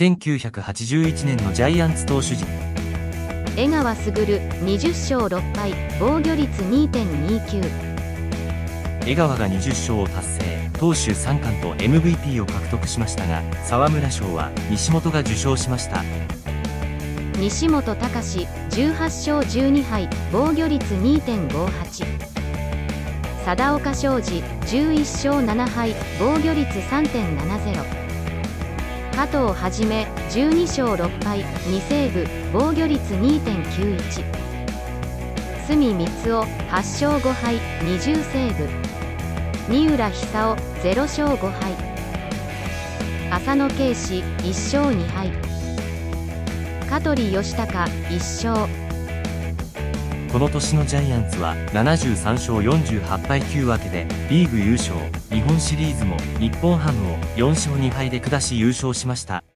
1981年のジャイアンツ投手陣。江川卓20勝6敗防御率2.29江川が20勝を達成投手3冠と MVP を獲得しましたが沢村賞は西本が受賞しました。西本隆18勝12敗防御率2.58貞岡商事11勝7敗防御率3.70加藤はじめ12勝6敗2セーブ防御率2.91角光雄8勝5敗20セーブ。三浦久夫0勝5敗。浅野圭司1勝2敗。香取義孝1勝。この年のジャイアンツは73勝48敗9分けでリーグ優勝。日本シリーズも日本ハムを4勝2敗で下し優勝しました。